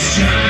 Shine.